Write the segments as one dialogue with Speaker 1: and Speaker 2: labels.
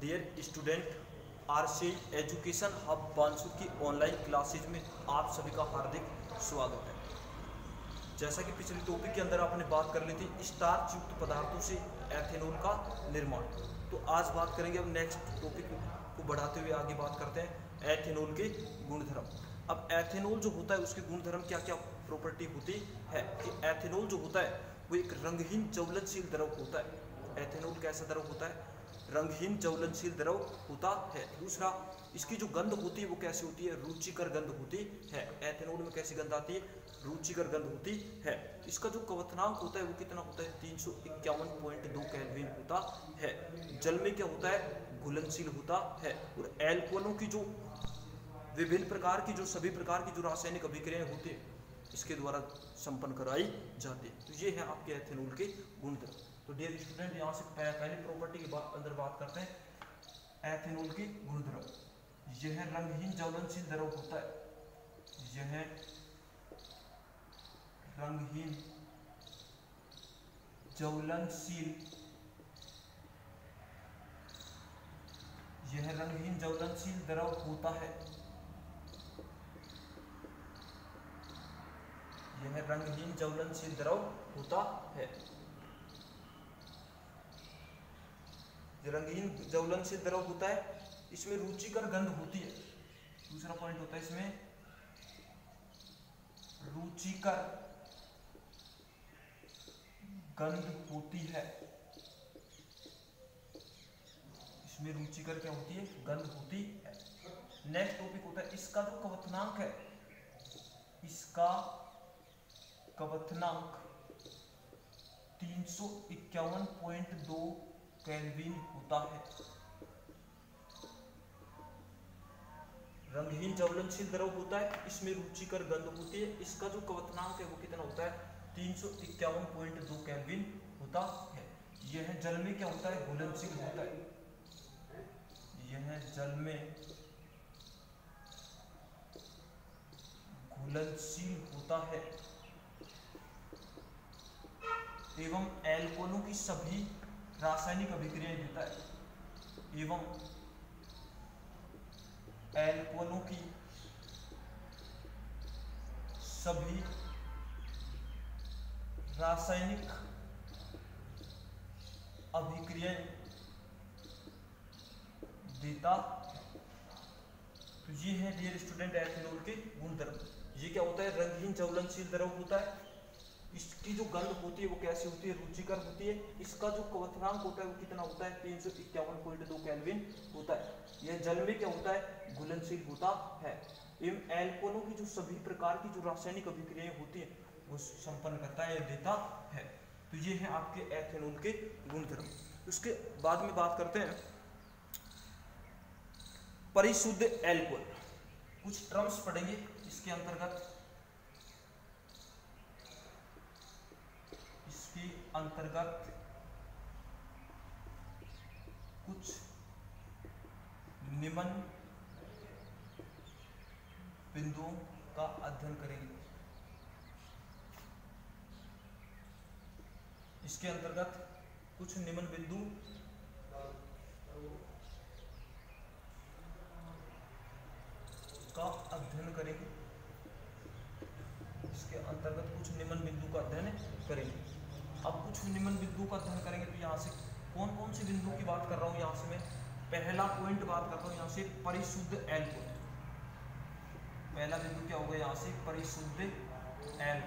Speaker 1: Dear student RC education hub Bansur की online classes में आप सभी का हार्दिक स्वागत है। जैसा कि पिछले टॉपिक के अंदर आपने बात कर ली थी स्टार्च युक्त पदार्थों से एथेनॉल का निर्माण। तो आज बात करेंगे अब नेक्स्ट टॉपिक को बढ़ाते हुए आगे बात करते हैं एथेनॉल के गुणधर्म। अब एथेनॉल जो होता है, उसके गुणधर्म क्या क्या प्रॉपर्टी होती है? कि एथेनॉल जो होता है, वो एक रंगहीन ज्वलनशील द्रव होता है। एथेनॉल कैसा द्रव होता है? रंगहीन ज्वलनशील द्रव होता है। दूसरा, इसकी जो गंध होती है, वो कैसी होती है? रुचिकर गंध होती है। एथेनॉल में कैसी गंध आती है? रुचिकर गंध होती है। इसका जो कवथनांक होता है, वो कितना होता है? तीन सौ इक्यावन पॉइंट दो कैलविन होता है। जल में क्या होता है? घुलनशील होता है। और एल्कोहलों की जो विभिन्न प्रकार की, जो सभी प्रकार की जो रासायनिक अभिक्रियाएँ होती है, इसके द्वारा संपन्न कराई जाती है। तो ये है आपके एथेनॉल के गुणधर्म तो डियर स्टूडेंट यहाँ से पहली प्रॉपर्टी के बाद अंदर बात करते हैं। एथेनॉल की गुणधर्म यह रंगहीन ज्वलनशील द्रव होता है। यह रंगहीन ज्वलनशील, यह रंगहीन ज्वलनशील द्रव होता है। यह रंगहीन ज्वलनशील द्रव होता है। रंगीन जवलन से द्रव होता है, इसमें रुचिकर गंध होती है। दूसरा पॉइंट होता है इसमें रुचिकर गंध होती है। इसमें रुचिकर क्या होती है? गंध होती है। नेक्स्ट टॉपिक होता है, इसका जो कवथनांक है, इसका कवथनांक तीन सौ इक्यावन पॉइंट दो कैलविन होता है। रंगहीन ज्वलनशील द्रव होता है, इसमें रुचिकर गंध होती है, इसका जो कवतनांक है वो कितना होता है? तीन सौ इक्यावन पॉइंट दो कैलविन होता है। यह जल में क्या होता है? घुलनशील होता है। यह जल में घुलनशील होता है। एवं एल्कोहलों की सभी रासायनिक अभिक्रियाएँ देता है, एवं एल्कोहलों की सभी रासायनिक अभिक्रियाएँ देता तो ये है डियर स्टूडेंट एथेनॉल के गुणधर्म। ये क्या होता है? रंगहीन ज्वलनशील द्रव होता है। इसकी जो गंध होती है, वो कैसी होती है? रुचिकर होती है। इसका जो कवथनांक होता है, वो कितना होता है? तीन सौ इक्यावन पॉइंट दो कैलविन होता है। यह जल में क्या होता है? घुलनशील होता है। एवं एल्कोहलों की जो सभी प्रकार की जो रासायनिक अभिक्रियाएँ होती है, वो संपन्न करता है देता है। तो ये है आपके एथेनॉल के गुणधर्म। उसके बाद में बात करते हैं। परिशुद्ध एल्कोहल कुछ टर्म्स पढ़ेंगे इसके अंतर्गत इसके अंतर्गत कुछ निम्न बिंदुओं का अध्ययन करेंगे। इसके अंतर्गत कुछ निम्न बिंदु का अध्ययन करेंगे। इसके अंतर्गत कुछ निम्न बिंदु का अध्ययन करेंगे। अब कुछ निम्न बिंदु का अध्ययन करेंगे तो यहाँ से कौन कौन से बिंदु की बात कर रहा हूँ यहाँ से मैं? पहला पॉइंट बात करता हूँ यहाँ से परिशुद्ध एल्कोहल पहला बिंदु क्या होगा यहाँ से? परिशुद्ध एल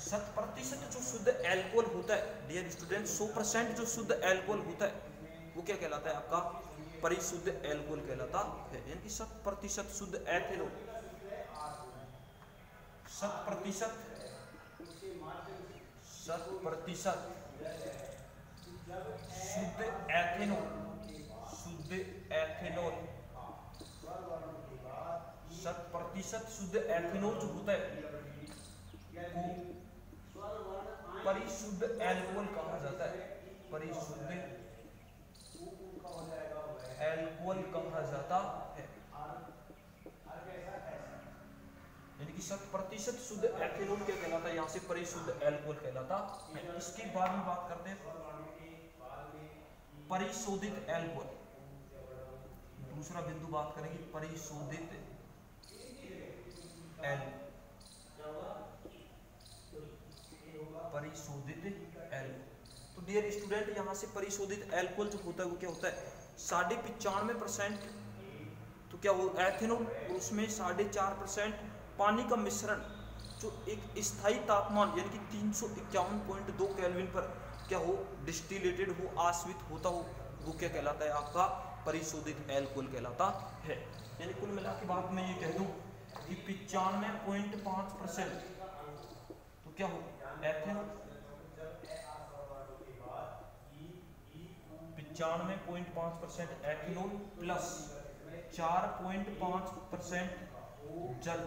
Speaker 1: शत प्रतिशत जो शुद्ध एल्कोहल होता है डियर स्टूडेंट सौ परसेंट जो शुद्ध एल्कोहल होता है, वो क्या कहलाता है आपका? परिशुद्ध एल्कोहल कहलाता है। यानी कि शत प्रतिशत शुद्ध एथेनॉल शत प्रतिशत। शत प्रतिशत। शुद्ध एथेनॉल। शुद्ध एथेनॉल। शत प्रतिशत शुद्ध एथेनॉल जो होता है को परिशुद्ध एल्कोहल कहा जाता है। परिशुद्ध एल्कोहल कहा जाता है। यानी कि शत प्रतिशत शुद्ध एथेनॉल क्या कहलाता है? यहाँ से परिशुद्ध एल्कोहल कहलाता है। इसके बाद में बात करते हैं परिशोधित एल्कोहल। दूसरा बिंदु बात करेंगे, परिशोधित एल परिशोधित एल तो डियर स्टूडेंट यहाँ से परिशोधित एल्कोहल जो होता है वो क्या होता है? साढ़े पिचानवे परसेंट तो क्या वो एथेनॉल, उसमें साढ़े चार परसेंट पानी का मिश्रण जो एक स्थायी तापमान, यानी कि तीन सौ इक्यावन पॉइंट दो कैलविन पर क्या हो, डिस्टिलेटेड हो आश्वित होता हो, वो क्या कहलाता है? आपका परिशोधित एल्कोहल कहलाता है। यानी कुल मिला के बाद मैं ये कह दूँ कि पिचानवे पॉइंट पाँच परसेंट तो क्या हो एथेनॉल पिचानवे पॉइंट पाँच परसेंट एथेनॉल प्लस चार पॉइंट पाँच परसेंट जल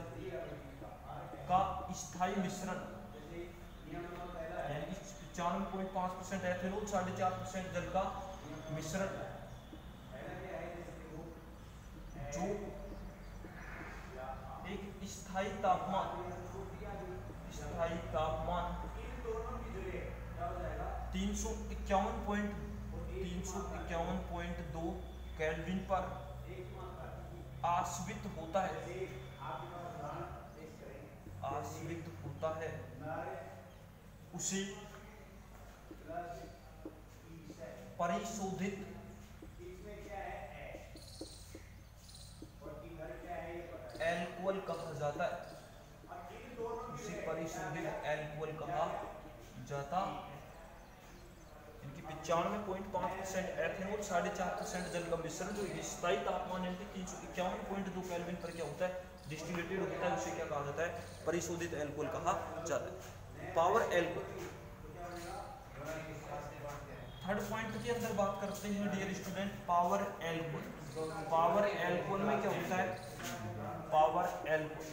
Speaker 1: का स्थायी मिश्रण, यानी पचानवे पॉइंट परसेंट साढ़े चार परसेंट जल का मिश्रण जो एक तापमान तापमान तीन सौ इक्यावन पॉइंट तीन सौ इक्यावन पॉइंट दो कैलविन पर आश्वित होता है। आश्रित होता है। उसे परिशोधित एल्कोहल कहा जाता है। उसे परिशोधित एल्कोहल कहा जाता। इनकी पिचानवे पॉइंट पाँच परसेंट एथेनॉल साढ़े चार परसेंट जल का मिश्रण जो स्थायी तापमान यानी तीन सौ इक्यावन पॉइंट दो कैलविन पर क्या डिस्टिलेटेड होता है, उसे क्या कहा जाता है? परिशोधित एल्कोहल कहा जाता है। पावर एल्कोहल थर्ड पॉइंट की अंदर बात करते हैं dear student power alcohol power alcohol में क्या होता है? पावर एल्कोहल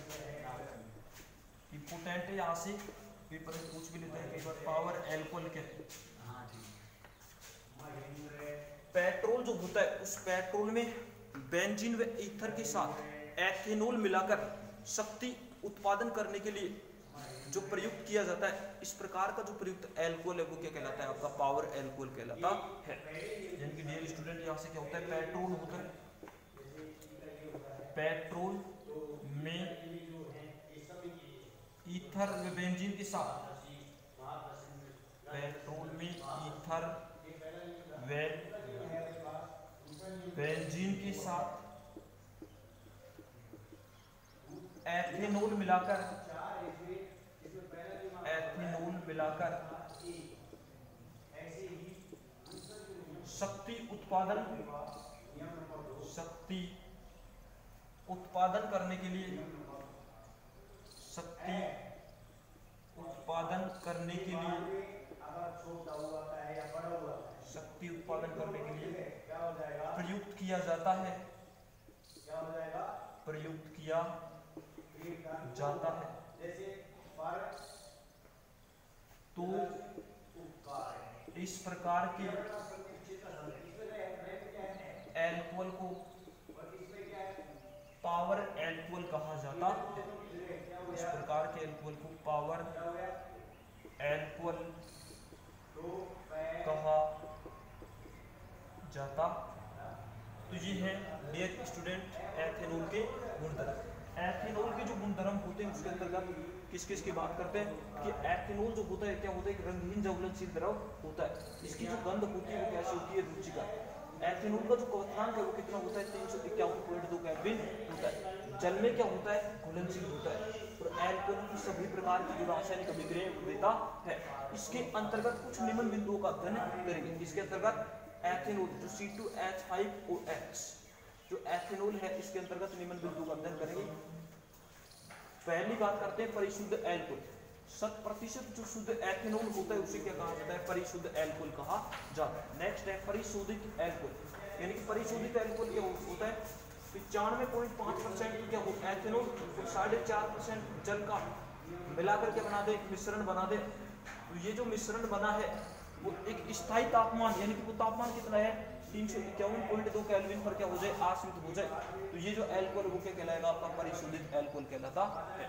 Speaker 1: इंपोर्टेंट है यहाँ से पेपर में पूछ भी लेते हैं कई बार पावर एल्कोहल क्या है? पेट्रोल जो होता है, उस पेट्रोल में बेंजीन व ईथर के साथ एथेनॉल मिलाकर शक्ति उत्पादन करने के लिए जो प्रयुक्त किया जाता है, इस प्रकार का जो प्रयुक्त एल्कोहल है, वो क्या कहलाता है? आपका पावर एल्कोहल कहलाता है। यानी कि डियर स्टूडेंट यहाँ से क्या होता है? पेट्रोल होता है। पेट्रोल में ईथर बेंजीन के साथ। पेट्रोल में ईथर व बेंजीन के साथ। एथेनॉल मिलाकर। एथेनॉल मिलाकर। शक्ति उत्पादन। शक्ति उत्पादन करने के लिए। शक्ति उत्पादन करने के लिए। शक्ति उत्पादन करने के लिए। प्रयुक्त किया जाता है। प्रयुक्त किया जाता है। तो इस प्रकार के एल्कोहल को पावर एल्कोहल कहा जाता। इस प्रकार के एल्कोहल को पावर एल्कोहल कहा जाता। तो ये है डियर स्टूडेंट एथेनॉल के गुणधर्म। एथेनॉल के जो गुणधर्म होते हैं, उसके अंतर्गत किस किस की बात करते हैं? कि एथेनॉल जो होता है, क्या होता है? एक रंगहीन ज्वलनशील द्रव होता है। इसकी जो गंध होती है, वो कैसी होती है? रुचिकर। एथेनॉल का जो क्वथनांक है, वो कितना होता है? तीन सौ इक्यावन पॉइंट दो कैलविन होता है। जल में क्या होता है? घुलनशील होता है। और एल्कोहल की सभी प्रकार की जो रासायनिक अभिक्रिया देता है। इसके अंतर्गत कुछ निम्न बिंदुओं का अध्ययन करेंगे। इसके अंतर्गत एथेनॉल, जो C two H five O X जो एथेनॉल है, इसके अंतर्गत निम्न बिंदु का अध्ययन करेंगे। पहली बात करते हैं परिशुद्ध एल्कोहल शत प्रतिशत जो शुद्ध एथेनॉल होता है, उसे क्या कहा जाता है? परिशुद्ध एल्कोहल कहा जाता है। नेक्स्ट है परिशोधित एल्कोहल यानी कि परिशोधित एल्कोहल क्या होता है? पिचानवे पॉइंट पाँच परसेंट क्या हो? एथेनॉल और साढ़े चार परसेंट जल का मिलाकर के बना दे मिश्रण बना दे। तो ये जो मिश्रण बना है, वो एक स्थायी तापमान, यानी कि वो तापमान कितना है? तीन सौ इक्यावन पॉइंट दो कैलविन पर क्या हो जाए? आश्रित हो जाए। तो ये जो एल्कोहल वो क्या कहलाएगा, आपका परिशोधित एल्कोहल कहलाता है।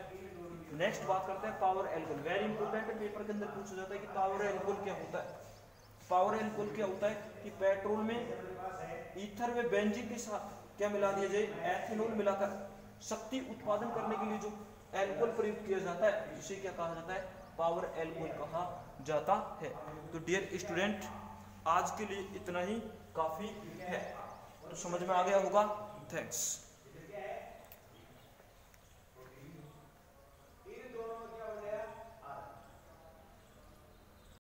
Speaker 1: नेक्स्ट बात करते हैं power alcohol very important paper के अंदर पूछा जाता है कि पावर एल्कोहल क्या होता है? पावर एल्कोहल क्या होता है कि पेट्रोल में ईथर में बेंजिन के साथ क्या मिला दिया जाए? एथेनॉल मिलाकर शक्ति उत्पादन करने के लिए जो एल्कोहल प्रयुक्त किया जाता है उसे क्या कहा जाता है? पावर एल्कोहल कहा जाता है। तो डियर स्टूडेंट आज के लिए इतना ही। काफ़ी है। तो समझ में आ गया होगा? थैंक्स